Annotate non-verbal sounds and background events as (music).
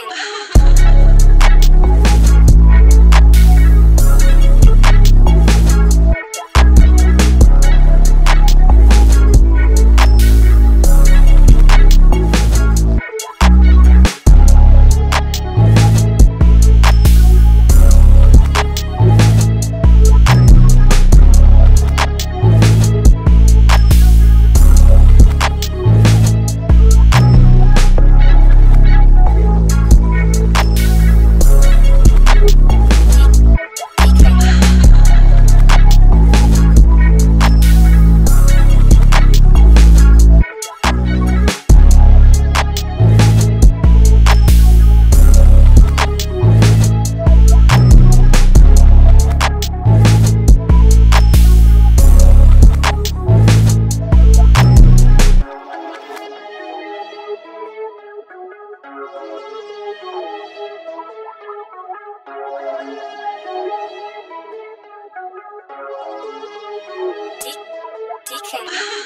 Oh. (laughs) Okay.